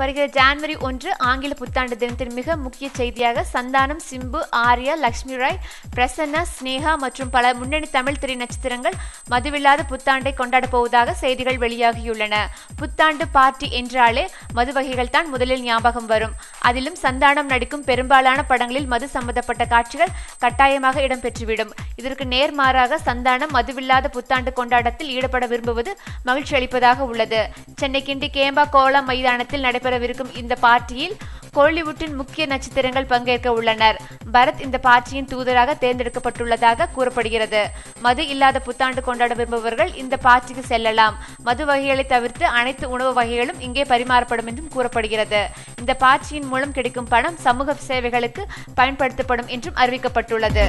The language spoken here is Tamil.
வருகிற ஜான்வரி ஒன்று ஆங்கில புத்தாண்டு தினத்தின் மிக முக்கிய செய்தியாக சந்தானம் சிம்பு ஆர்யா லக்ஷ்மி ராய் பிரசன்னா ஸ்னேகா மற்றும் பல முன்னணி தமிழ் திரை நட்சத்திரங்கள் மதுவில்லாத புத்தாண்டை கொண்டாடப் போவதாக செய்திகள் வெளியாகியுள்ளன. புத்தாண்டு பார்ட்டி என்றாலே மது வகைகள் தான் முதலில் ஞாபகம் வரும். அதிலும் சந்தானம் நடிக்கும் பெரும்பாலான படங்களில் மது சம்பந்தப்பட்ட காட்சிகள் கட்டாயமாக இடம்பெற்றுவிடும். இதற்கு நேர்மாறாக சந்தானம் மதுவில்லாத புத்தாண்டு கொண்டாட்டத்தில் ஈடுபட விரும்புவது மகிழ்ச்சி அளிப்பதாக உள்ளது. சென்னை கிண்டி கேம்பா கோலா மைதானத்தில் நடைபெறவிருக்கும் இந்த பார்ட்டியில் கோலிவுட்டின் முக்கிய நட்சத்திரங்கள் பங்கேற்க உள்ளனர். பரத் இந்த பார்ட்டியின் தூதராக தேர்ந்தெடுக்கப்பட்டுள்ளதாக கூறப்படுகிறது. மது இல்லாத புத்தாண்டு கொண்டாட விரும்புபவர்கள் இந்த பார்ட்டிக்கு செல்லலாம். மது வகைகளை தவிர்த்து அனைத்து உணவு வகைகளும் இங்கே பரிமாறப்படும் என்றும் கூறப்படுகிறது. இந்த பார்ட்டியின் மூலம் கிடைக்கும் பணம் சமூக சேவைகளுக்கு பயன்படுத்தப்படும் என்றும் அறிவிக்கப்பட்டுள்ளது.